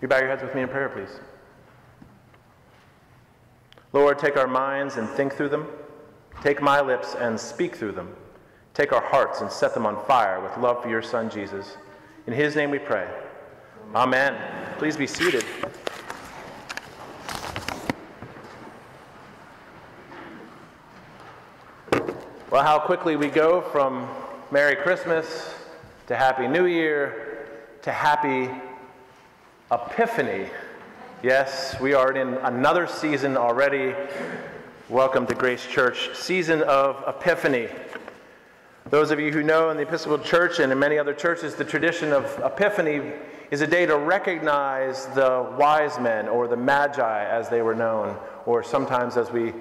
You bow your heads with me in prayer, please. Lord, take our minds and think through them. Take my lips and speak through them. Take our hearts and set them on fire with love for your Son, Jesus. In his name we pray. Amen. Please be seated. Well, how quickly we go from Merry Christmas to Happy New Year to Happy Epiphany. Yes, we are in another season already. Welcome to Grace Church, season of Epiphany. Those of you who know in the Episcopal Church and in many other churches, the tradition of Epiphany is a day to recognize the wise men or the magi as they were known, or sometimes as we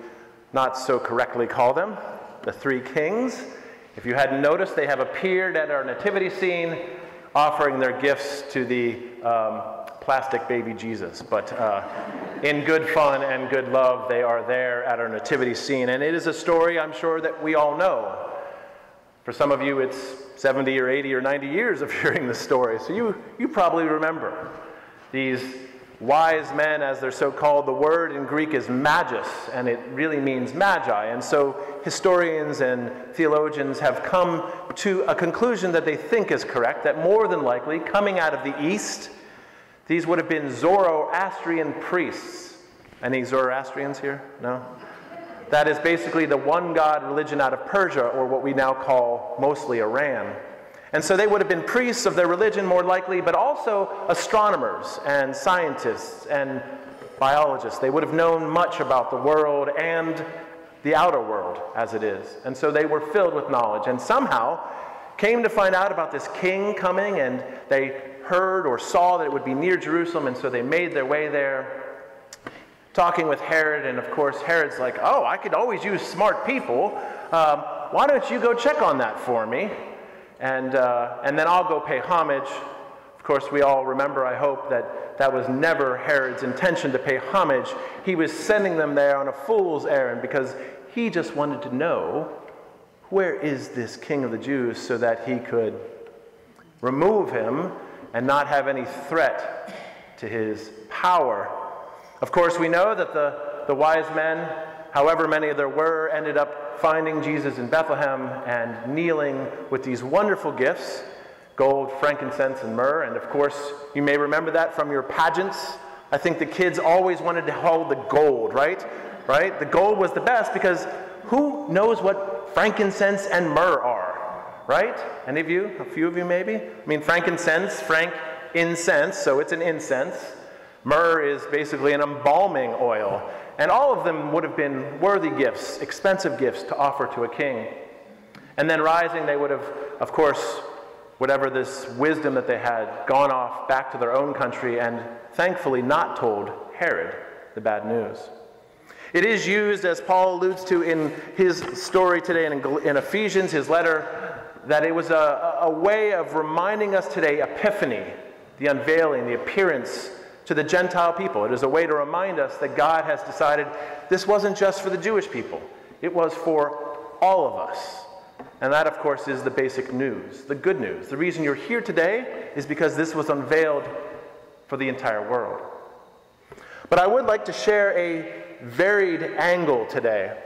not so correctly call them, the three kings. If you hadn't noticed, they have appeared at our nativity scene offering their gifts to the um, plastic baby Jesus. But uh, in good fun and good love, they are there at our nativity scene. And it is a story I'm sure that we all know. For some of you, it's 70 or 80 or 90 years of hearing the story. So you, you probably remember these wise men, as they're so called. The word in Greek is magus, and it really means magi. And so historians and theologians have come to a conclusion that they think is correct that more than likely, coming out of the east, these would have been Zoroastrian priests. Any Zoroastrians here? No? That is basically the one God religion out of Persia, or what we now call mostly Iran. And so they would have been priests of their religion, more likely, but also astronomers and scientists and biologists. They would have known much about the world and the outer world as it is. And so they were filled with knowledge and somehow came to find out about this king coming, and they heard or saw that it would be near Jerusalem, and so they made their way there. Talking with Herod, and of course, Herod's like, Oh, I could always use smart people. Um, why don't you go check on that for me? And, uh, and then I'll go pay homage. Of course, we all remember, I hope, that that was never Herod's intention to pay homage. He was sending them there on a fool's errand because he just wanted to know where is this king of the Jews so that he could remove him and not have any threat to his power. Of course, we know that the, the wise men, however many there were, ended up finding Jesus in Bethlehem and kneeling with these wonderful gifts gold, frankincense, and myrrh. And of course, you may remember that from your pageants. I think the kids always wanted to hold the gold, right? Right? The gold was the best because who knows what frankincense and myrrh are? Right? Any of you? A few of you maybe? I mean, frankincense, frank incense, so it's an incense. Myrrh is basically an embalming oil. And all of them would have been worthy gifts, expensive gifts to offer to a king. And then rising, they would have, of course, whatever this wisdom that they had, gone off back to their own country and thankfully not told Herod the bad news. It is used, as Paul alludes to in his story today in, in Ephesians, his letter, that it was a, a way of reminding us today, Epiphany, the unveiling, the appearance to the Gentile people. It is a way to remind us that God has decided this wasn't just for the Jewish people, it was for all of us. And that, of course, is the basic news, the good news. The reason you're here today is because this was unveiled for the entire world. But I would like to share a varied angle today.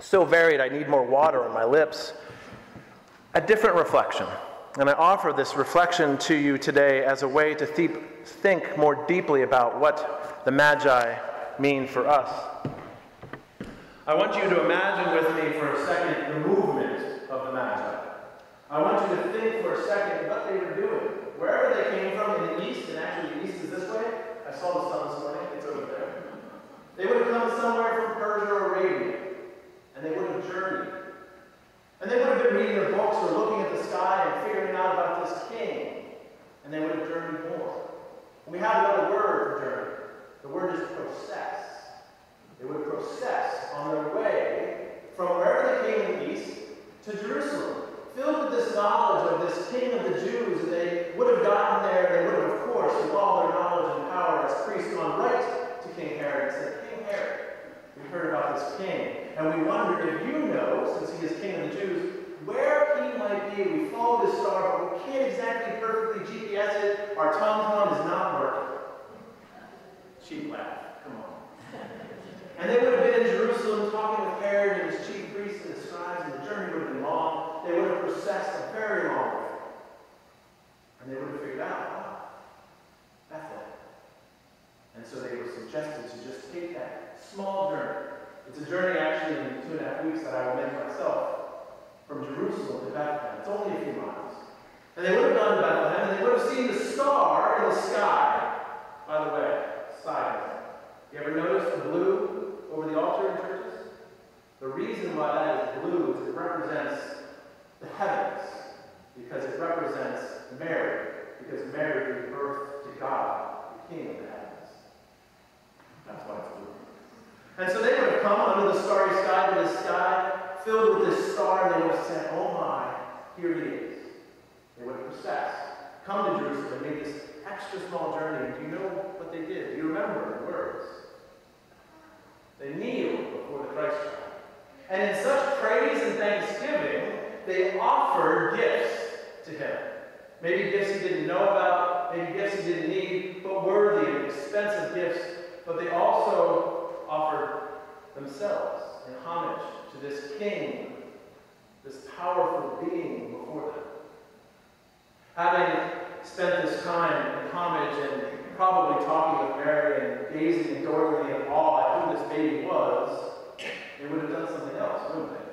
So varied, I need more water on my lips. A different reflection. And I offer this reflection to you today as a way to think more deeply about what the Magi mean for us. I want you to imagine with me for a second the movement of the Magi. I want you to think for a second what they were doing. Wherever they came from in the east, and actually the east is this way. I saw the sun this morning, it's over there. They would have come somewhere from Persia or Arabia, and they would have journeyed. And they would have been their books or looking at the sky and figuring out about this king. And they would have journeyed more. And we have another word for journey. The word is process. They would process on their way from wherever they came in the east to Jerusalem. Filled with this knowledge of this king of the Jews, they would have gotten there, they would have, of course, with all their knowledge and power as priests, gone right to King Herod and said, King Herod, we've heard about this king. And we wonder if you know, since he is king of the Jews, where he might be. We follow this star, but we can't exactly perfectly GPS it. Our tom-tom is not working. Cheap laugh. Come on. and they would have been in Jerusalem talking with Herod and his chief priests and his scribes, and the journey would have been long. They would have processed a very long way. And they would have figured out, wow, Bethlehem. And so they were suggested to just take that small journey. It's a journey actually in two and a half weeks that I will make myself from Jerusalem to Bethlehem. It's only a few miles. And they would have gone to Bethlehem, and they would have seen the star in the sky. By the way, side note. You ever notice the blue over the altar in churches? The reason why that is blue is it represents the heavens, because it represents Mary, because Mary gave birth to God, the King of the heavens. That's why it's blue. And so they would have come under the starry sky to the sky filled with this star, they would have said, Oh my, here he is. They would have processed, come to Jerusalem, made this extra small journey. Do you know what they did? Do you remember the words? They kneeled before the Christ child. And in such praise and thanksgiving, they offered gifts to him. Maybe gifts he didn't know about, maybe gifts he didn't need, but worthy, and expensive gifts. But they also offered themselves in homage to this king, this powerful being before them. Having spent this time in homage and probably talking with Mary and gazing adoringly in awe at who this baby was, they would have done something else, wouldn't they?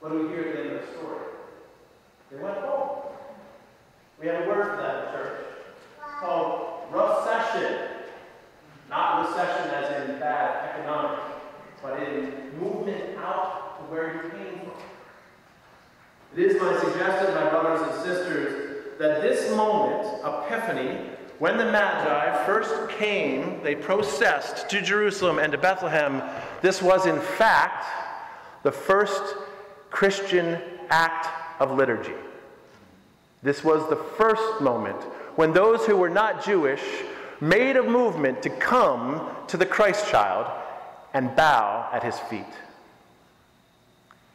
What do we hear at the end of the story? They went home. We have a word for that in church. Called recession. Not recession as in bad economic, but in movement out to where you came from. It is my suggestion, my brothers and sisters, that this moment, Epiphany, when the Magi first came, they processed to Jerusalem and to Bethlehem. This was, in fact, the first Christian act of liturgy. This was the first moment when those who were not Jewish made a movement to come to the Christ child and bow at his feet.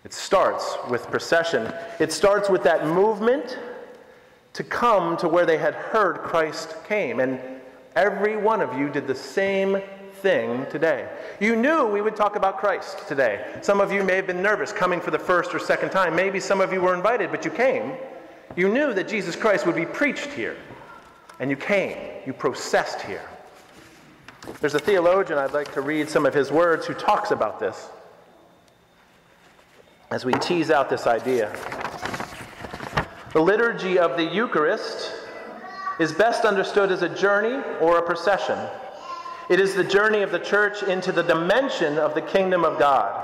It starts with procession. It starts with that movement to come to where they had heard Christ came. And every one of you did the same thing today. You knew we would talk about Christ today. Some of you may have been nervous coming for the first or second time. Maybe some of you were invited, but you came. You knew that Jesus Christ would be preached here. And you came. You processed here. There's a theologian I'd like to read some of his words who talks about this as we tease out this idea. The liturgy of the Eucharist is best understood as a journey or a procession. It is the journey of the church into the dimension of the kingdom of God.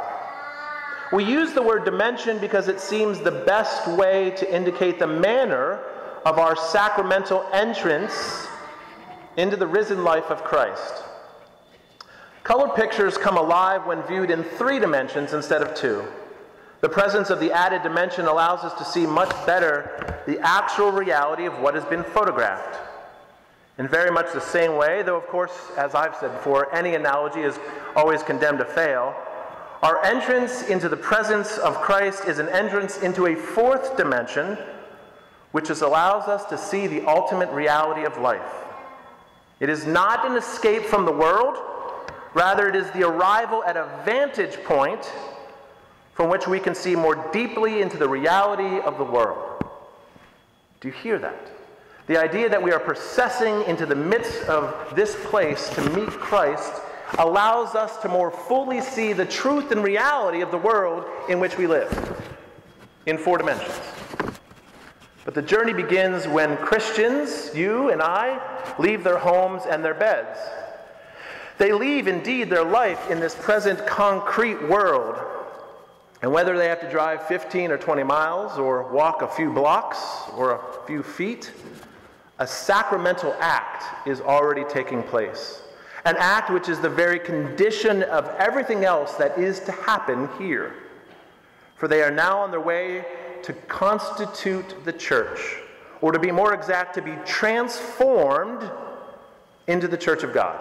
We use the word dimension because it seems the best way to indicate the manner of our sacramental entrance into the risen life of Christ. Color pictures come alive when viewed in three dimensions instead of two. The presence of the added dimension allows us to see much better the actual reality of what has been photographed. In very much the same way, though, of course, as I've said before, any analogy is always condemned to fail, our entrance into the presence of Christ is an entrance into a fourth dimension, which is, allows us to see the ultimate reality of life. It is not an escape from the world, rather, it is the arrival at a vantage point from which we can see more deeply into the reality of the world. Do you hear that? The idea that we are processing into the midst of this place to meet Christ allows us to more fully see the truth and reality of the world in which we live in four dimensions. But the journey begins when Christians, you and I, leave their homes and their beds. They leave indeed their life in this present concrete world and whether they have to drive 15 or 20 miles or walk a few blocks or a few feet, a sacramental act is already taking place. An act which is the very condition of everything else that is to happen here. For they are now on their way to constitute the church, or to be more exact, to be transformed into the church of God.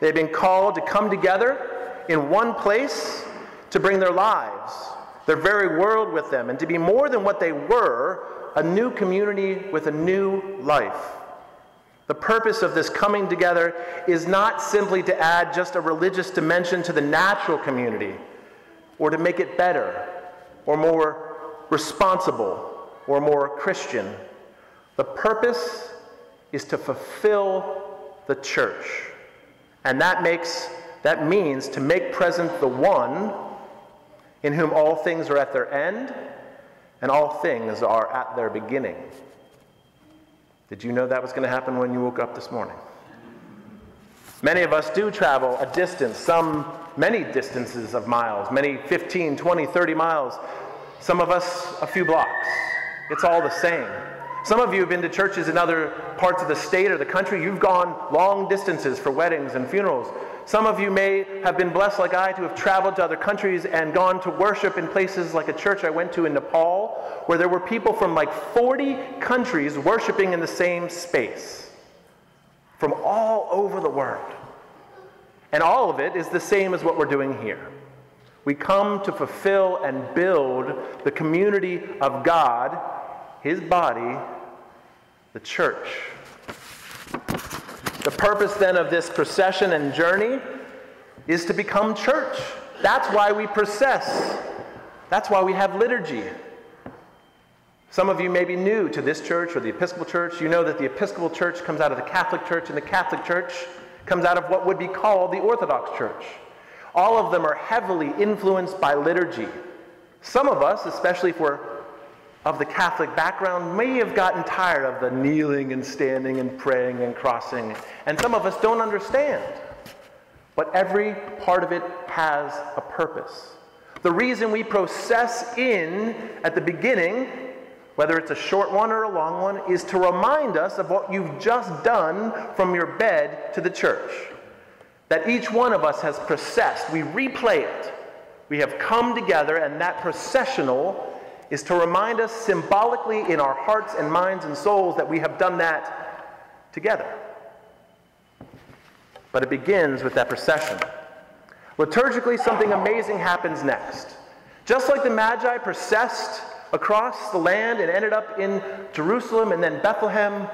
They've been called to come together in one place to bring their lives, their very world with them, and to be more than what they were a new community with a new life. The purpose of this coming together is not simply to add just a religious dimension to the natural community or to make it better or more responsible or more Christian. The purpose is to fulfill the church. And that makes that means to make present the one in whom all things are at their end and all things are at their beginning. Did you know that was going to happen when you woke up this morning? Many of us do travel a distance, some many distances of miles, many 15, 20, 30 miles. Some of us a few blocks. It's all the same. Some of you have been to churches in other parts of the state or the country. You've gone long distances for weddings and funerals. Some of you may have been blessed, like I, to have traveled to other countries and gone to worship in places like a church I went to in Nepal, where there were people from like 40 countries worshiping in the same space from all over the world. And all of it is the same as what we're doing here. We come to fulfill and build the community of God, His body, the church. The purpose then of this procession and journey is to become church. That's why we process. That's why we have liturgy. Some of you may be new to this church or the Episcopal Church. You know that the Episcopal Church comes out of the Catholic Church, and the Catholic Church comes out of what would be called the Orthodox Church. All of them are heavily influenced by liturgy. Some of us, especially if we're of the Catholic background may have gotten tired of the kneeling and standing and praying and crossing. And some of us don't understand. But every part of it has a purpose. The reason we process in at the beginning, whether it's a short one or a long one, is to remind us of what you've just done from your bed to the church. That each one of us has processed. We replay it. We have come together, and that processional is to remind us symbolically in our hearts and minds and souls that we have done that together. But it begins with that procession. Liturgically, something amazing happens next. Just like the Magi processed across the land and ended up in Jerusalem and then Bethlehem,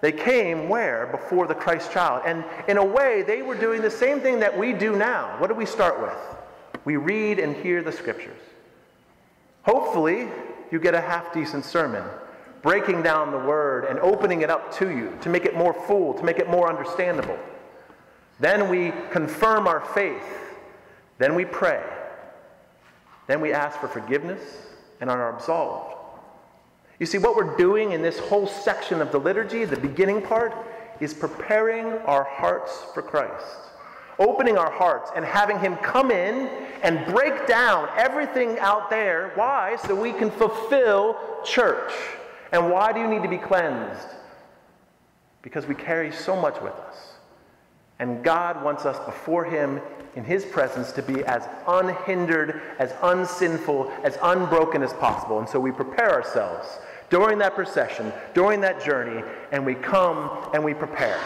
they came where? Before the Christ child. And in a way, they were doing the same thing that we do now. What do we start with? We read and hear the scriptures. Hopefully, you get a half decent sermon, breaking down the word and opening it up to you to make it more full, to make it more understandable. Then we confirm our faith. Then we pray. Then we ask for forgiveness and are absolved. You see, what we're doing in this whole section of the liturgy, the beginning part, is preparing our hearts for Christ opening our hearts and having Him come in and break down everything out there. Why? So we can fulfill church. And why do you need to be cleansed? Because we carry so much with us. And God wants us before Him in His presence to be as unhindered, as unsinful, as unbroken as possible. And so we prepare ourselves during that procession, during that journey, and we come and we prepare.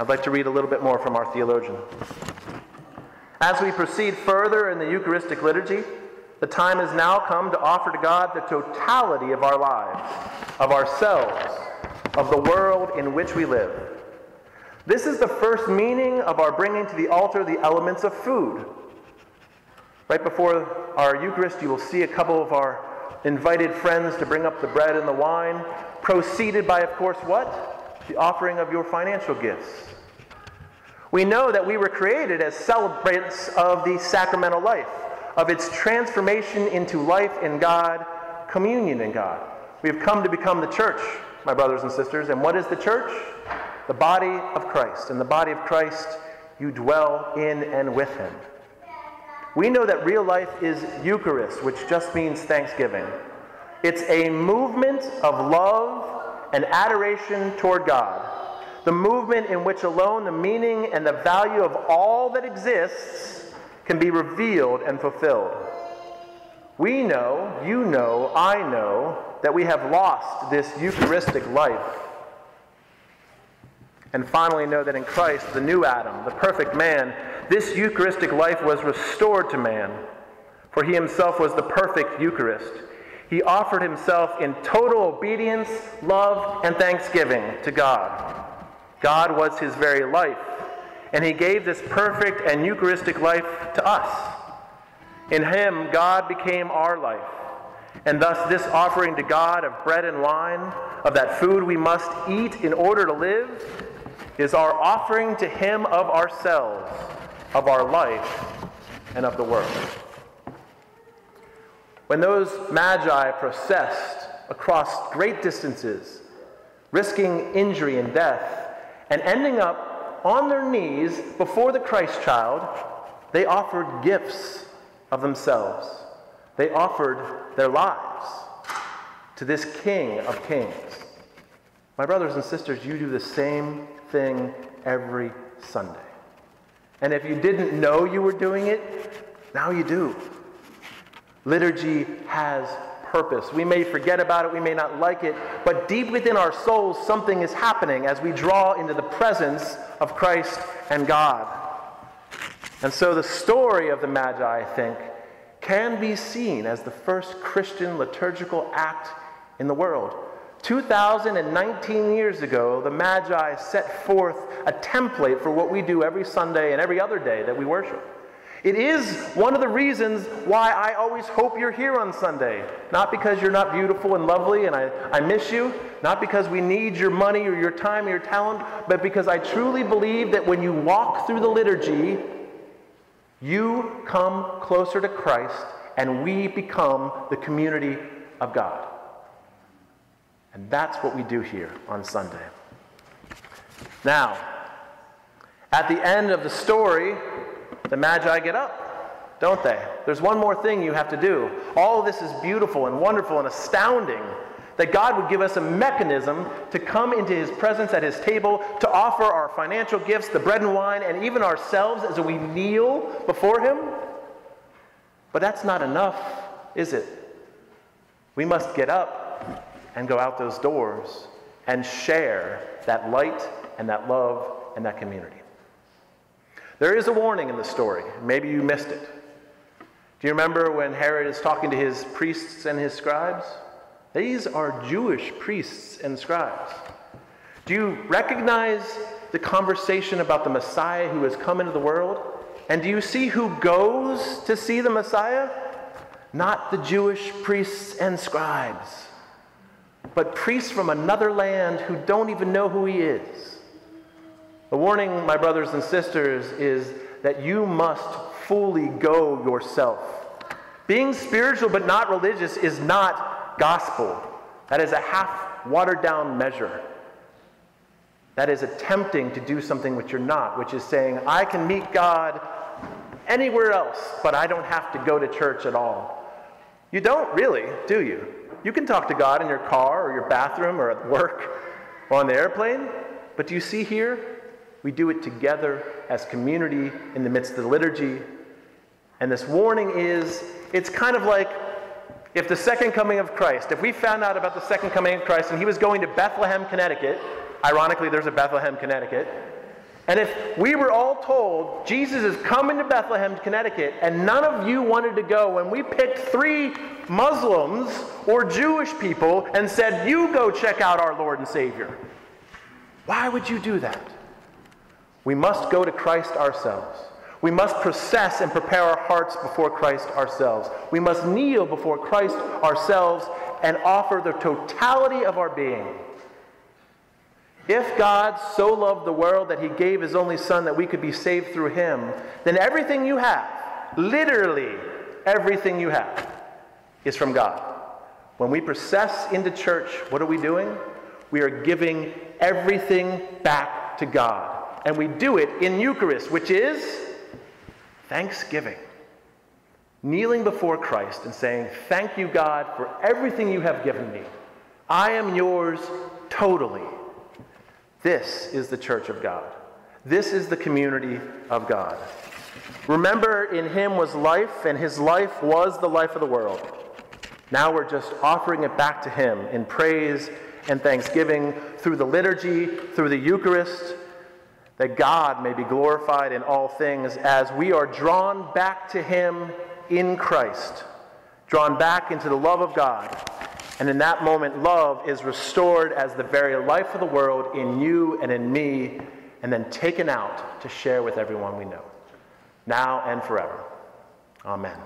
I'd like to read a little bit more from our theologian. As we proceed further in the Eucharistic liturgy, the time has now come to offer to God the totality of our lives, of ourselves, of the world in which we live. This is the first meaning of our bringing to the altar the elements of food. Right before our Eucharist, you will see a couple of our invited friends to bring up the bread and the wine, proceeded by, of course, what? The offering of your financial gifts. We know that we were created as celebrants of the sacramental life, of its transformation into life in God, communion in God. We have come to become the church, my brothers and sisters. And what is the church? The body of Christ. In the body of Christ, you dwell in and with Him. We know that real life is Eucharist, which just means thanksgiving. It's a movement of love and adoration toward God the movement in which alone the meaning and the value of all that exists can be revealed and fulfilled. We know, you know, I know, that we have lost this Eucharistic life. And finally, know that in Christ, the new Adam, the perfect man, this Eucharistic life was restored to man. For he himself was the perfect Eucharist. He offered himself in total obedience, love, and thanksgiving to God. God was his very life, and he gave this perfect and Eucharistic life to us. In him, God became our life. And thus, this offering to God of bread and wine, of that food we must eat in order to live, is our offering to Him of ourselves, of our life, and of the world. When those magi processed across great distances, risking injury and death, and ending up on their knees before the Christ child, they offered gifts of themselves. They offered their lives to this King of Kings. My brothers and sisters, you do the same thing every Sunday. And if you didn't know you were doing it, now you do. Liturgy has purpose. We may forget about it, we may not like it, but deep within our souls, something is happening as we draw into the presence of Christ and God. And so the story of the Magi, I think, can be seen as the first Christian liturgical act in the world. 2019 years ago, the Magi set forth a template for what we do every Sunday and every other day that we worship. It is one of the reasons why I always hope you're here on Sunday. Not because you're not beautiful and lovely and I, I miss you, not because we need your money or your time or your talent, but because I truly believe that when you walk through the liturgy, you come closer to Christ and we become the community of God. And that's what we do here on Sunday. Now, at the end of the story, the Magi get up, don't they? There's one more thing you have to do. All of this is beautiful and wonderful and astounding that God would give us a mechanism to come into His presence at His table, to offer our financial gifts, the bread and wine, and even ourselves as we kneel before Him. But that's not enough, is it? We must get up and go out those doors and share that light and that love and that community. There is a warning in the story. Maybe you missed it. Do you remember when Herod is talking to his priests and his scribes? These are Jewish priests and scribes. Do you recognize the conversation about the Messiah who has come into the world? And do you see who goes to see the Messiah? Not the Jewish priests and scribes, but priests from another land who don't even know who he is. The warning, my brothers and sisters, is that you must fully go yourself. Being spiritual but not religious is not gospel. That is a half watered down measure. That is attempting to do something which you're not, which is saying, I can meet God anywhere else, but I don't have to go to church at all. You don't really, do you? You can talk to God in your car or your bathroom or at work or on the airplane, but do you see here? We do it together as community in the midst of the liturgy. And this warning is it's kind of like if the second coming of Christ, if we found out about the second coming of Christ and he was going to Bethlehem, Connecticut, ironically, there's a Bethlehem, Connecticut. And if we were all told Jesus is coming to Bethlehem, Connecticut, and none of you wanted to go, and we picked three Muslims or Jewish people and said, You go check out our Lord and Savior, why would you do that? We must go to Christ ourselves. We must process and prepare our hearts before Christ ourselves. We must kneel before Christ ourselves and offer the totality of our being. If God so loved the world that he gave his only Son that we could be saved through him, then everything you have, literally everything you have, is from God. When we process into church, what are we doing? We are giving everything back to God. And we do it in Eucharist, which is thanksgiving. Kneeling before Christ and saying, Thank you, God, for everything you have given me. I am yours totally. This is the church of God. This is the community of God. Remember, in him was life, and his life was the life of the world. Now we're just offering it back to him in praise and thanksgiving through the liturgy, through the Eucharist, that God may be glorified in all things as we are drawn back to Him in Christ. drawn back into the love of God. And in that moment, love is restored as the very life of the world in you and in me, and then taken out to share with everyone we know, now and forever. Amen.